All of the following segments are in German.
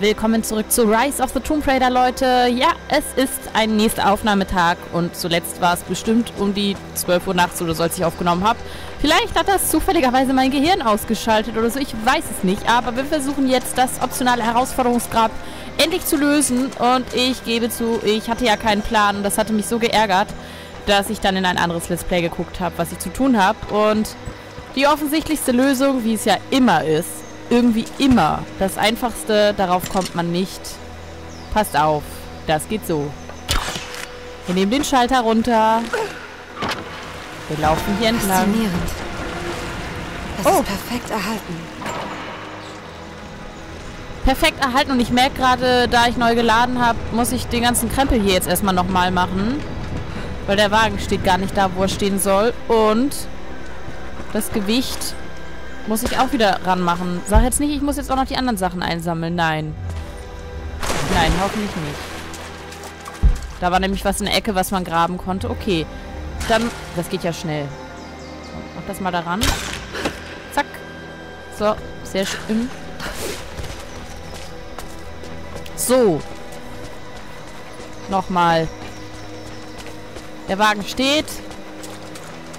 willkommen zurück zu Rise of the Tomb Raider, Leute. Ja, es ist ein nächster Aufnahmetag und zuletzt war es bestimmt um die 12 Uhr nachts oder so, als ich aufgenommen habe. Vielleicht hat das zufälligerweise mein Gehirn ausgeschaltet oder so, ich weiß es nicht. Aber wir versuchen jetzt das optionale Herausforderungsgrab endlich zu lösen und ich gebe zu, ich hatte ja keinen Plan und das hatte mich so geärgert, dass ich dann in ein anderes Let's Play geguckt habe, was ich zu tun habe und die offensichtlichste Lösung, wie es ja immer ist, irgendwie immer. Das Einfachste, darauf kommt man nicht. Passt auf, das geht so. Wir nehmen den Schalter runter. Wir laufen hier entlang. Faszinierend. Das Oh. ist perfekt erhalten. Perfekt erhalten und ich merke gerade, da ich neu geladen habe, muss ich den ganzen Krempel hier jetzt erstmal nochmal machen. Weil der Wagen steht gar nicht da, wo er stehen soll. Und das Gewicht muss ich auch wieder ranmachen. Sag jetzt nicht, ich muss jetzt auch noch die anderen Sachen einsammeln. Nein. Nein, hoffentlich nicht. Da war nämlich was in der Ecke, was man graben konnte. Okay. Dann, das geht ja schnell. Mach das mal daran. Zack. So, sehr schön. So. Nochmal. Der Wagen steht.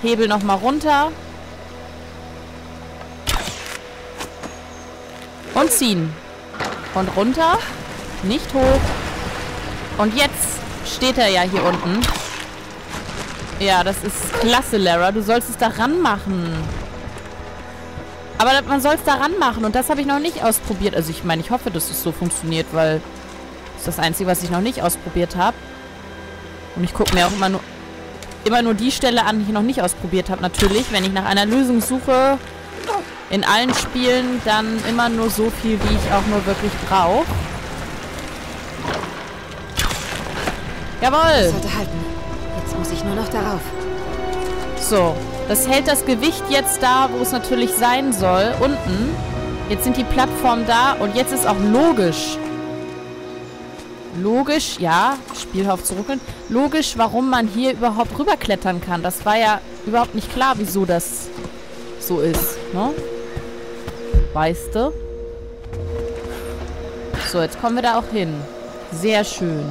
Hebel nochmal runter. Und ziehen. Und runter. Nicht hoch. Und jetzt steht er ja hier unten. Ja, das ist klasse, Lara. Du sollst es da ranmachen. Aber man soll es da ranmachen. Und das habe ich noch nicht ausprobiert. Also ich meine, ich hoffe, dass es so funktioniert, weil das ist das Einzige, was ich noch nicht ausprobiert habe. Und ich gucke mir auch immer nur, immer nur die Stelle an, die ich noch nicht ausprobiert habe. Natürlich, wenn ich nach einer Lösung suche, in allen Spielen dann immer nur so viel, wie ich auch nur wirklich brauche. Jawohl! Sollte halten. Jetzt muss ich nur noch darauf. So, das hält das Gewicht jetzt da, wo es natürlich sein soll, unten. Jetzt sind die Plattformen da und jetzt ist auch logisch. Logisch, ja, Spielhof zurückholen. Logisch, warum man hier überhaupt rüberklettern kann. Das war ja überhaupt nicht klar, wieso das so ist, ne? Weißt du? So, jetzt kommen wir da auch hin. Sehr schön.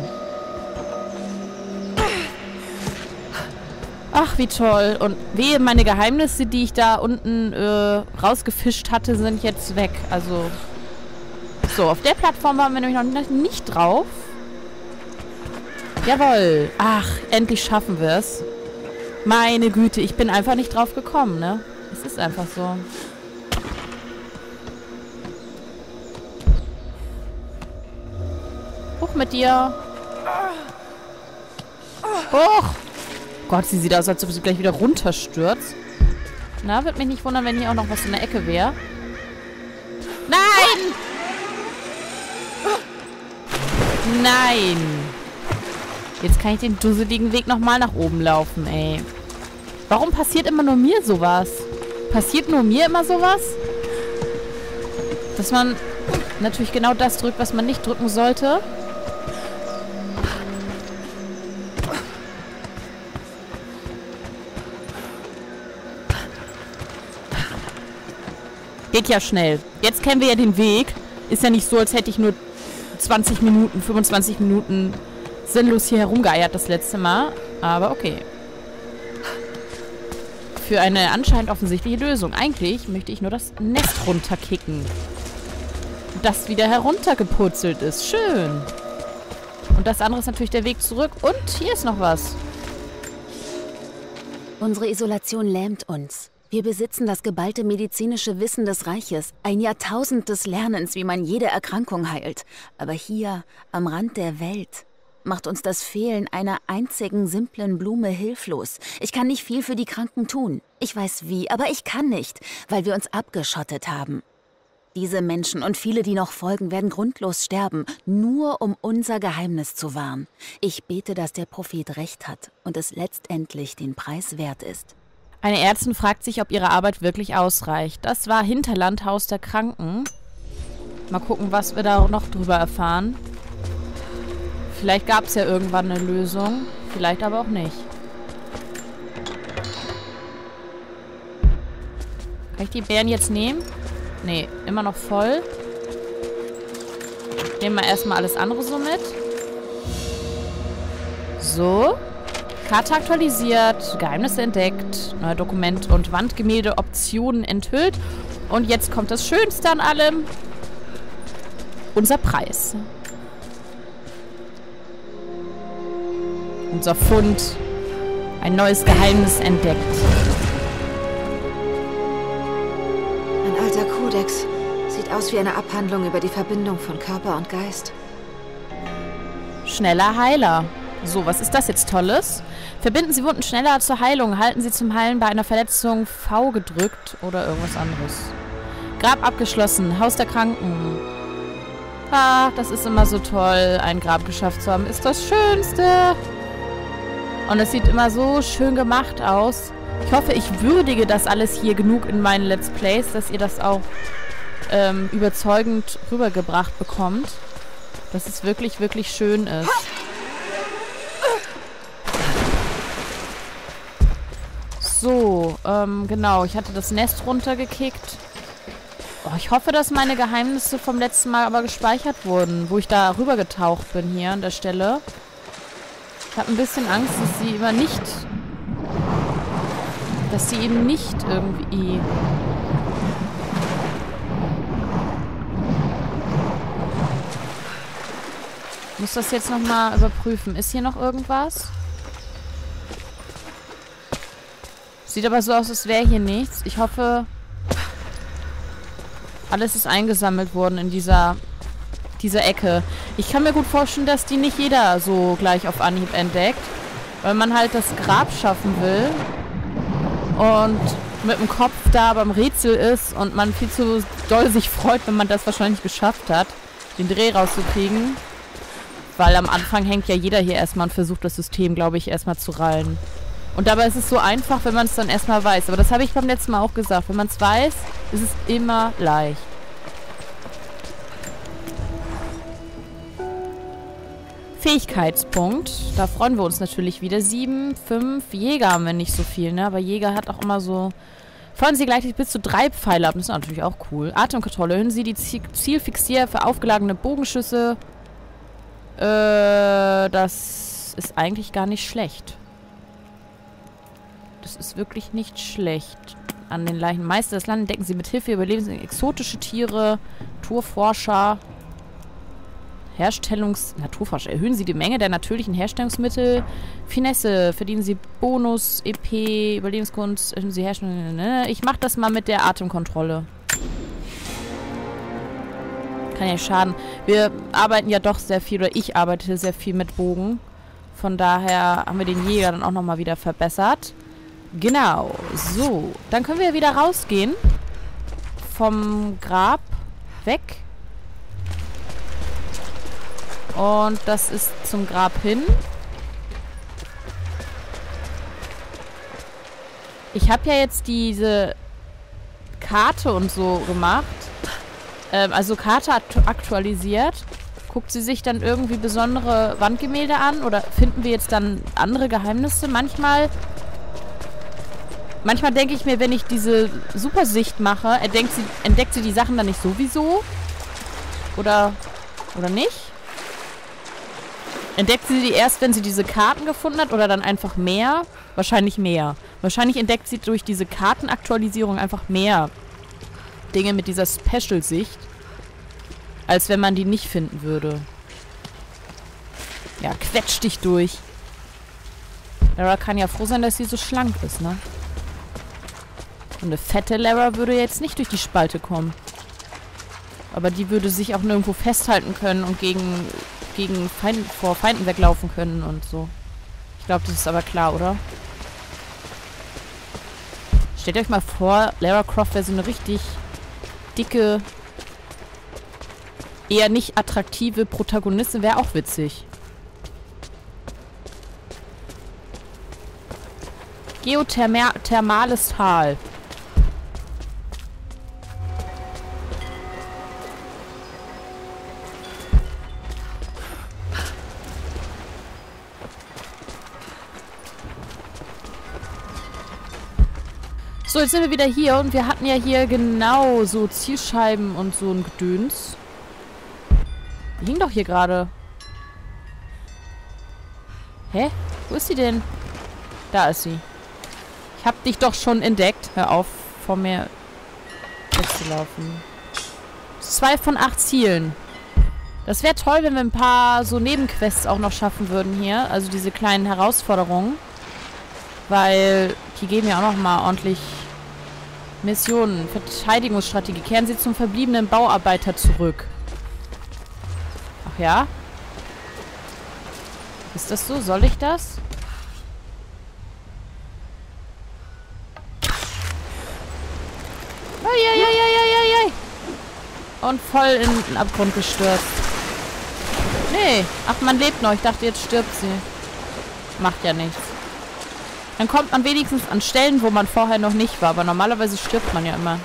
Ach, wie toll. Und wehe, meine Geheimnisse, die ich da unten äh, rausgefischt hatte, sind jetzt weg. Also, so, auf der Plattform waren wir nämlich noch nicht drauf. Jawohl. Ach, endlich schaffen wir es. Meine Güte, ich bin einfach nicht drauf gekommen, ne? Es ist einfach so. Mit dir. Hoch. Gott, sie sieht aus, als ob sie gleich wieder runterstürzt. Na, wird mich nicht wundern, wenn hier auch noch was in der Ecke wäre. Nein! Nein! Jetzt kann ich den dusseligen Weg nochmal nach oben laufen, ey. Warum passiert immer nur mir sowas? Passiert nur mir immer sowas? Dass man natürlich genau das drückt, was man nicht drücken sollte. Ja schnell. Jetzt kennen wir ja den Weg. Ist ja nicht so, als hätte ich nur 20 Minuten, 25 Minuten sinnlos hier herumgeeiert das letzte Mal. Aber okay. Für eine anscheinend offensichtliche Lösung. Eigentlich möchte ich nur das Nest runterkicken. Das wieder heruntergepurzelt ist. Schön. Und das andere ist natürlich der Weg zurück. Und hier ist noch was. Unsere Isolation lähmt uns. Wir besitzen das geballte medizinische Wissen des Reiches, ein Jahrtausend des Lernens, wie man jede Erkrankung heilt. Aber hier, am Rand der Welt, macht uns das Fehlen einer einzigen simplen Blume hilflos. Ich kann nicht viel für die Kranken tun. Ich weiß wie, aber ich kann nicht, weil wir uns abgeschottet haben. Diese Menschen und viele, die noch folgen, werden grundlos sterben, nur um unser Geheimnis zu wahren. Ich bete, dass der Prophet recht hat und es letztendlich den Preis wert ist. Eine Ärztin fragt sich, ob ihre Arbeit wirklich ausreicht. Das war Hinterlandhaus der Kranken. Mal gucken, was wir da noch drüber erfahren. Vielleicht gab es ja irgendwann eine Lösung. Vielleicht aber auch nicht. Kann ich die Bären jetzt nehmen? Nee, immer noch voll. Nehmen wir erstmal alles andere so mit. So. Karte aktualisiert, Geheimnisse entdeckt, neue Dokument- und Wandgemälde Optionen enthüllt. Und jetzt kommt das Schönste an allem. Unser Preis. Unser Fund. Ein neues Geheimnis entdeckt. Ein alter Kodex. Sieht aus wie eine Abhandlung über die Verbindung von Körper und Geist. Schneller Heiler. So, was ist das jetzt Tolles? Verbinden Sie Wunden schneller zur Heilung. Halten Sie zum Heilen bei einer Verletzung V gedrückt oder irgendwas anderes. Grab abgeschlossen. Haus der Kranken. Ah, das ist immer so toll, ein Grab geschafft zu haben. Ist das Schönste. Und es sieht immer so schön gemacht aus. Ich hoffe, ich würdige das alles hier genug in meinen Let's Plays, dass ihr das auch ähm, überzeugend rübergebracht bekommt. Dass es wirklich, wirklich schön ist. So, ähm, genau. Ich hatte das Nest runtergekickt. Oh, ich hoffe, dass meine Geheimnisse vom letzten Mal aber gespeichert wurden, wo ich da rübergetaucht bin hier an der Stelle. Ich habe ein bisschen Angst, dass sie immer nicht... Dass sie eben nicht irgendwie... Ich muss das jetzt nochmal überprüfen. Ist hier noch irgendwas? Sieht aber so aus, als wäre hier nichts. Ich hoffe, alles ist eingesammelt worden in dieser, dieser Ecke. Ich kann mir gut vorstellen, dass die nicht jeder so gleich auf Anhieb entdeckt. Weil man halt das Grab schaffen will. Und mit dem Kopf da beim Rätsel ist und man viel zu doll sich freut, wenn man das wahrscheinlich geschafft hat, den Dreh rauszukriegen. Weil am Anfang hängt ja jeder hier erstmal und versucht das System, glaube ich, erstmal zu rallen. Und dabei ist es so einfach, wenn man es dann erstmal weiß. Aber das habe ich beim letzten Mal auch gesagt. Wenn man es weiß, ist es immer leicht. Fähigkeitspunkt. Da freuen wir uns natürlich wieder. Sieben, fünf. Jäger haben wir nicht so viel, ne? Aber Jäger hat auch immer so... Feuern Sie gleich bis zu drei Pfeile ab. Das ist natürlich auch cool. Atemkontrolle. Erhöhen Sie die Zielfixier für aufgelagene Bogenschüsse. Äh, das ist eigentlich gar nicht schlecht. Das ist wirklich nicht schlecht. An den Leichen Meister des Landes entdecken sie mit Hilfe Überlebens exotische Tiere, Naturforscher, Herstellungs... Naturforscher. Erhöhen sie die Menge der natürlichen Herstellungsmittel. Finesse. Verdienen sie Bonus, EP, Überlebenskunst. Erhöhen sie Herstellung... Ne? Ich mach das mal mit der Atemkontrolle. Kann ja nicht schaden. Wir arbeiten ja doch sehr viel, oder ich arbeite sehr viel mit Bogen. Von daher haben wir den Jäger dann auch nochmal wieder verbessert. Genau. So. Dann können wir wieder rausgehen. Vom Grab weg. Und das ist zum Grab hin. Ich habe ja jetzt diese Karte und so gemacht. Ähm, also Karte aktualisiert. Guckt sie sich dann irgendwie besondere Wandgemälde an? Oder finden wir jetzt dann andere Geheimnisse? Manchmal Manchmal denke ich mir, wenn ich diese Supersicht mache, entdeckt sie, entdeckt sie die Sachen dann nicht sowieso? Oder, oder nicht? Entdeckt sie die erst, wenn sie diese Karten gefunden hat oder dann einfach mehr? Wahrscheinlich mehr. Wahrscheinlich entdeckt sie durch diese Kartenaktualisierung einfach mehr Dinge mit dieser Special-Sicht, als wenn man die nicht finden würde. Ja, quetsch dich durch. Lara kann ja froh sein, dass sie so schlank ist, ne? Und eine fette Lara würde jetzt nicht durch die Spalte kommen. Aber die würde sich auch nirgendwo festhalten können und gegen, gegen Feind, vor Feinden weglaufen können und so. Ich glaube, das ist aber klar, oder? Stellt euch mal vor, Lara Croft wäre so eine richtig dicke, eher nicht attraktive Protagonistin. Wäre auch witzig. Geothermales Tal. So, jetzt sind wir wieder hier und wir hatten ja hier genau so Zielscheiben und so ein Gedöns. Die hing doch hier gerade. Hä? Wo ist sie denn? Da ist sie. Ich hab dich doch schon entdeckt. Hör auf, vor mir wegzulaufen. Zwei von acht Zielen. Das wäre toll, wenn wir ein paar so Nebenquests auch noch schaffen würden hier. Also diese kleinen Herausforderungen. Weil die geben ja auch noch mal ordentlich Missionen. Verteidigungsstrategie. Kehren Sie zum verbliebenen Bauarbeiter zurück. Ach ja? Ist das so? Soll ich das? Eieieiei. Und voll in den Abgrund gestürzt. Nee. Ach, man lebt noch. Ich dachte, jetzt stirbt sie. Macht ja nichts. Dann kommt man wenigstens an Stellen, wo man vorher noch nicht war. Aber normalerweise stirbt man ja immer.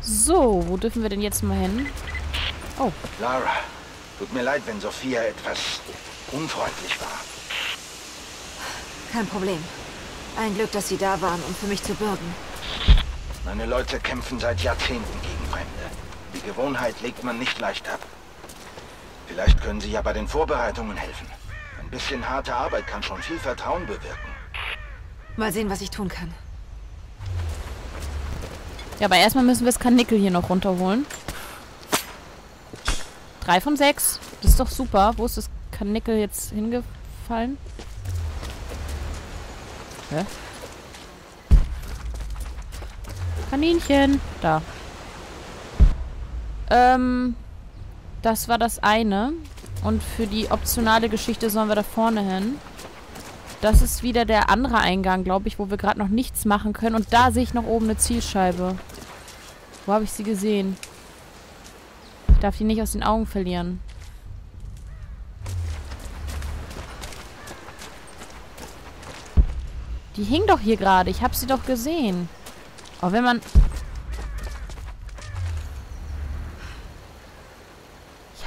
So, wo dürfen wir denn jetzt mal hin? Oh. Lara, tut mir leid, wenn Sophia etwas unfreundlich war. Kein Problem. Ein Glück, dass Sie da waren, um für mich zu bürgen. Meine Leute kämpfen seit Jahrzehnten gegen Fremde. Die Gewohnheit legt man nicht leicht ab. Vielleicht können Sie ja bei den Vorbereitungen helfen. Ein bisschen harte Arbeit kann schon viel Vertrauen bewirken. Mal sehen, was ich tun kann. Ja, aber erstmal müssen wir das Kanickel hier noch runterholen. Drei von sechs. Das ist doch super. Wo ist das Kanickel jetzt hingefallen? Hä? Kaninchen. Da. Ähm, das war das eine. Und für die optionale Geschichte sollen wir da vorne hin. Das ist wieder der andere Eingang, glaube ich, wo wir gerade noch nichts machen können. Und da sehe ich noch oben eine Zielscheibe. Wo habe ich sie gesehen? Ich darf die nicht aus den Augen verlieren. Die hing doch hier gerade. Ich habe sie doch gesehen. Auch wenn man...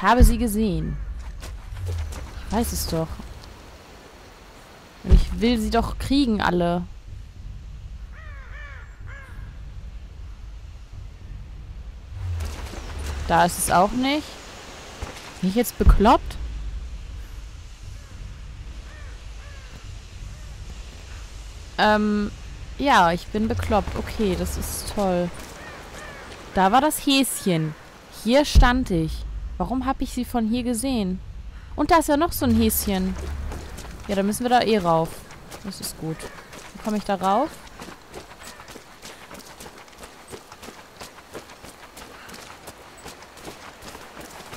Habe sie gesehen. Ich weiß es doch. Und ich will sie doch kriegen, alle. Da ist es auch nicht. Bin ich jetzt bekloppt? Ähm, ja, ich bin bekloppt. Okay, das ist toll. Da war das Häschen. Hier stand ich. Warum habe ich sie von hier gesehen? Und da ist ja noch so ein Häschen. Ja, dann müssen wir da eh rauf. Das ist gut. Wie komme ich da rauf?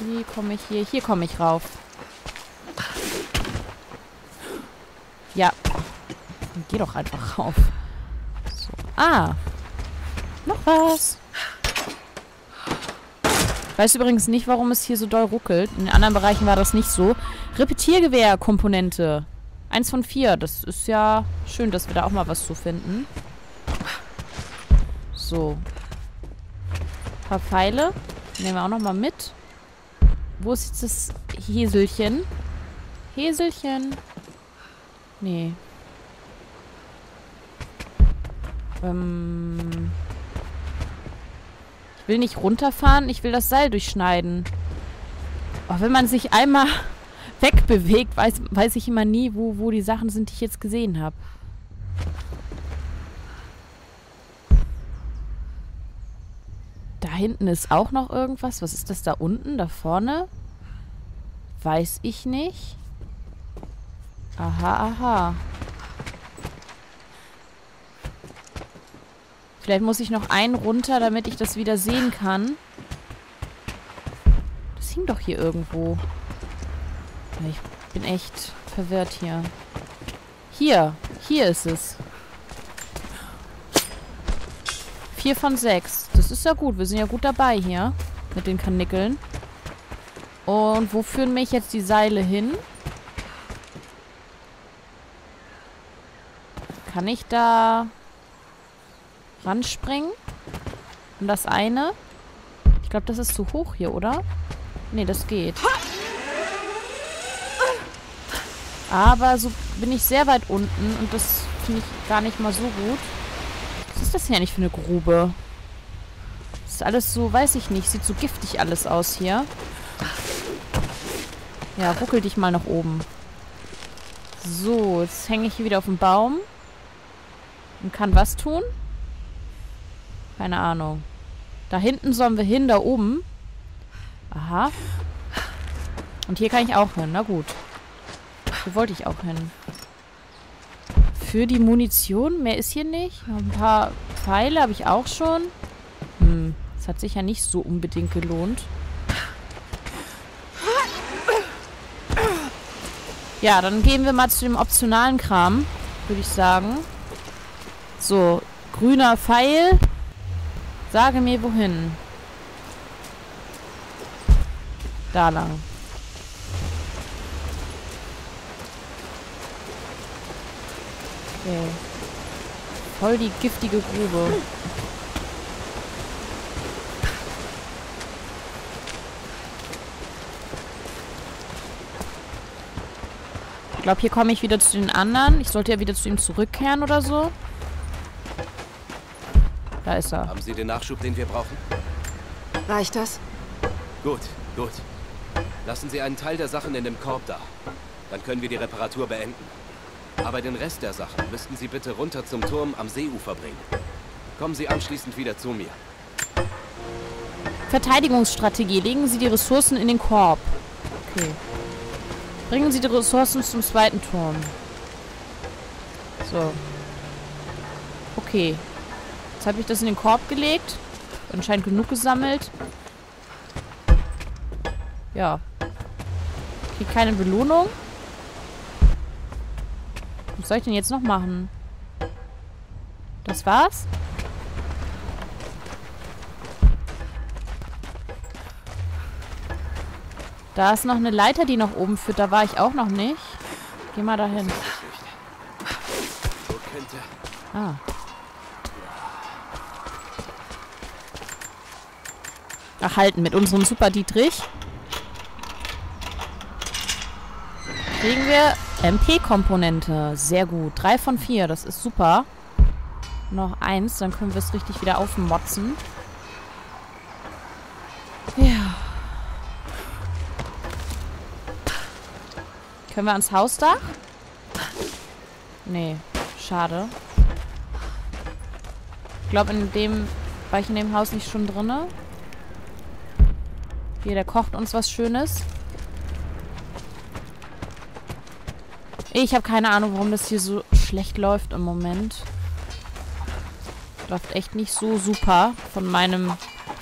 Wie komme ich hier? Hier komme ich rauf. Ja. Geh doch einfach rauf. So. Ah. Noch was. Weiß übrigens nicht, warum es hier so doll ruckelt. In anderen Bereichen war das nicht so. Repetiergewehr-Komponente. Eins von vier. Das ist ja schön, dass wir da auch mal was zu finden. So. Ein paar Pfeile. Nehmen wir auch noch mal mit. Wo ist jetzt das Häselchen? Häselchen. Nee. Ähm. Ich will nicht runterfahren, ich will das Seil durchschneiden. Oh, wenn man sich einmal wegbewegt, weiß, weiß ich immer nie, wo, wo die Sachen sind, die ich jetzt gesehen habe. Da hinten ist auch noch irgendwas. Was ist das da unten? Da vorne? Weiß ich nicht. Aha, aha. Vielleicht muss ich noch einen runter, damit ich das wieder sehen kann. Das hing doch hier irgendwo. Ich bin echt verwirrt hier. Hier. Hier ist es. Vier von sechs. Das ist ja gut. Wir sind ja gut dabei hier. Mit den Kanickeln. Und wo führen mich jetzt die Seile hin? Kann ich da ranspringen? Und das eine? Ich glaube, das ist zu hoch hier, oder? Nee, das geht. Aber so bin ich sehr weit unten und das finde ich gar nicht mal so gut. Was ist das hier eigentlich für eine Grube? Ist alles so, weiß ich nicht. Sieht so giftig alles aus hier. Ja, ruckel dich mal nach oben. So, jetzt hänge ich hier wieder auf dem Baum. Und kann was tun? Keine Ahnung. Da hinten sollen wir hin, da oben. Aha. Und hier kann ich auch hin. Na gut. Hier wollte ich auch hin. Für die Munition? Mehr ist hier nicht. Ein paar Pfeile habe ich auch schon. Hm. Das hat sich ja nicht so unbedingt gelohnt. Ja, dann gehen wir mal zu dem optionalen Kram, würde ich sagen. So, grüner Pfeil. Sage mir, wohin. Da lang. Okay. Voll die giftige Grube. Ich glaube, hier komme ich wieder zu den anderen. Ich sollte ja wieder zu ihm zurückkehren oder so. Da ist er. Haben Sie den Nachschub, den wir brauchen? Reicht das? Gut, gut. Lassen Sie einen Teil der Sachen in dem Korb da. Dann können wir die Reparatur beenden. Aber den Rest der Sachen müssten Sie bitte runter zum Turm am Seeufer bringen. Kommen Sie anschließend wieder zu mir. Verteidigungsstrategie. Legen Sie die Ressourcen in den Korb. Okay. Bringen Sie die Ressourcen zum zweiten Turm. So. Okay. Jetzt habe ich das in den Korb gelegt. Anscheinend genug gesammelt. Ja. Krieg keine Belohnung. Was soll ich denn jetzt noch machen? Das war's? Da ist noch eine Leiter, die nach oben führt. Da war ich auch noch nicht. Geh mal dahin. Ah. Ach, halten mit unserem Super Dietrich. Kriegen wir MP-Komponente. Sehr gut. Drei von vier. Das ist super. Noch eins. Dann können wir es richtig wieder aufmotzen. Ja. Können wir ans Hausdach? Nee. Schade. Ich glaube, in dem... War ich in dem Haus nicht schon drinne? Hier, der kocht uns was Schönes. Ich habe keine Ahnung, warum das hier so schlecht läuft im Moment. Läuft echt nicht so super von meinem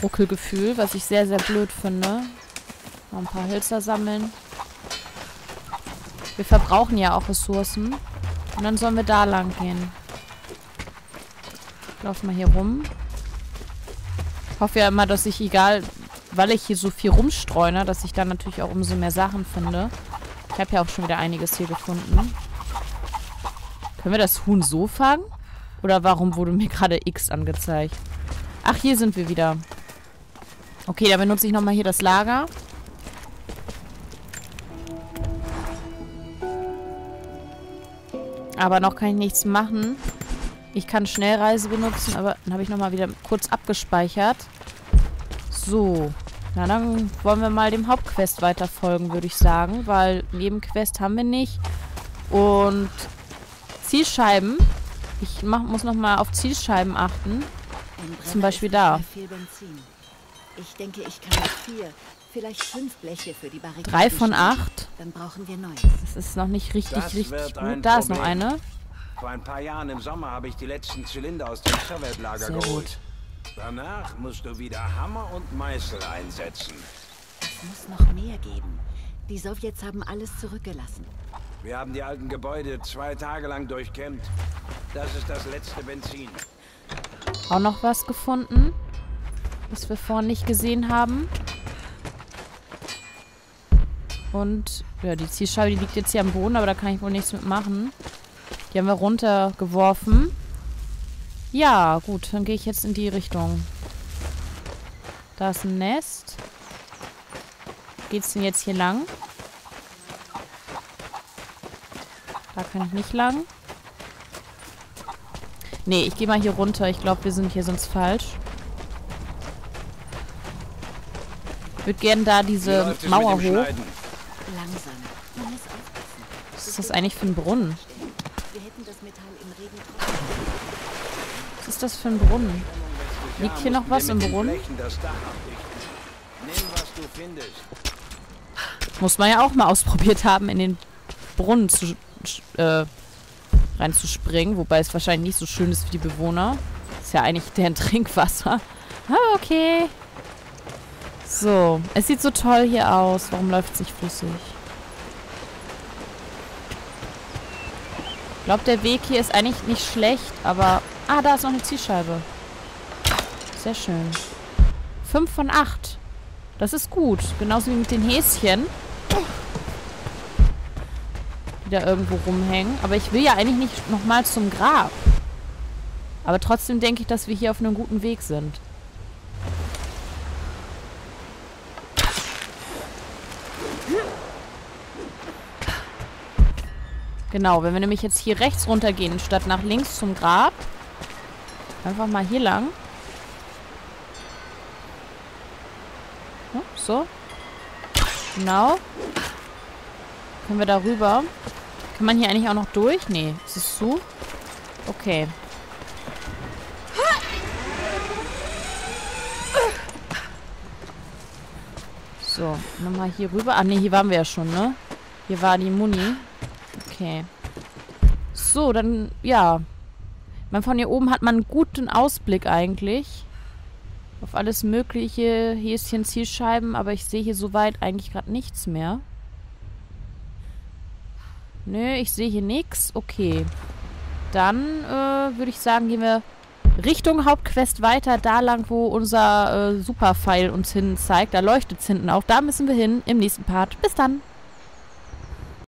Ruckelgefühl, was ich sehr, sehr blöd finde. Noch ein paar Hölzer sammeln. Wir verbrauchen ja auch Ressourcen. Und dann sollen wir da lang gehen. Ich laufe mal hier rum. Ich hoffe ja immer, dass ich, egal, weil ich hier so viel rumstreune, dass ich dann natürlich auch umso mehr Sachen finde. Ich habe ja auch schon wieder einiges hier gefunden. Können wir das Huhn so fangen? Oder warum wurde mir gerade X angezeigt? Ach, hier sind wir wieder. Okay, da benutze ich nochmal hier das Lager. Aber noch kann ich nichts machen. Ich kann Schnellreise benutzen, aber dann habe ich nochmal wieder kurz abgespeichert. So. Na, dann wollen wir mal dem Hauptquest weiterfolgen, würde ich sagen. Weil Nebenquest haben wir nicht. Und Zielscheiben. Ich mach, muss nochmal auf Zielscheiben achten. Zum Beispiel da. Ich denke, ich kann vier, vielleicht fünf Bleche für die Barrikade Drei von acht. Dann brauchen wir neues. Das ist noch nicht richtig, Das richtig gut. Da ist noch eine. Vor ein paar Jahren im Sommer habe ich die letzten Zylinder aus dem Sowjetlager Sehr geholt. Danach musst du wieder Hammer und Meißel einsetzen. Es muss noch mehr geben. Die Sowjets haben alles zurückgelassen. Wir haben die alten Gebäude zwei Tage lang durchkämmt. Das ist das letzte Benzin. Auch noch was gefunden, was wir vorhin nicht gesehen haben. Und ja, die Zielscheibe, die liegt jetzt hier am Boden, aber da kann ich wohl nichts mit machen. Die haben wir runtergeworfen. Ja, gut, dann gehe ich jetzt in die Richtung. Da ist ein Nest. Geht's denn jetzt hier lang? Da kann ich nicht lang. Nee, ich gehe mal hier runter. Ich glaube, wir sind hier sonst falsch. würde gerne da diese Mauer hoch. Was ist das eigentlich für ein Brunnen? Wir hätten das Metall im Regen Was ist das für ein Brunnen? Liegt hier noch was im Brunnen? Muss man ja auch mal ausprobiert haben, in den Brunnen zu, äh, reinzuspringen. Wobei es wahrscheinlich nicht so schön ist für die Bewohner. Ist ja eigentlich deren Trinkwasser. Ah, okay. So, es sieht so toll hier aus. Warum läuft es nicht flüssig? Ich glaube, der Weg hier ist eigentlich nicht schlecht, aber... Ah, da ist noch eine Zielscheibe. Sehr schön. 5 von 8. Das ist gut. Genauso wie mit den Häschen. Die da irgendwo rumhängen. Aber ich will ja eigentlich nicht nochmal zum Grab. Aber trotzdem denke ich, dass wir hier auf einem guten Weg sind. Genau, wenn wir nämlich jetzt hier rechts runtergehen, statt nach links zum Grab. Einfach mal hier lang. So. Genau. Können wir da rüber? Kann man hier eigentlich auch noch durch? Nee. Ist es zu? Okay. So, nochmal hier rüber. Ah, nee, hier waren wir ja schon, ne? Hier war die Muni. Okay. So, dann, ja. Man von hier oben hat man einen guten Ausblick eigentlich. Auf alles mögliche Häschen, Zielscheiben, aber ich sehe hier soweit eigentlich gerade nichts mehr. Nö, ich sehe hier nichts. Okay. Dann äh, würde ich sagen, gehen wir Richtung Hauptquest weiter, da lang, wo unser äh, Superpfeil uns hin zeigt. Da leuchtet es hinten auch. Da müssen wir hin im nächsten Part. Bis dann.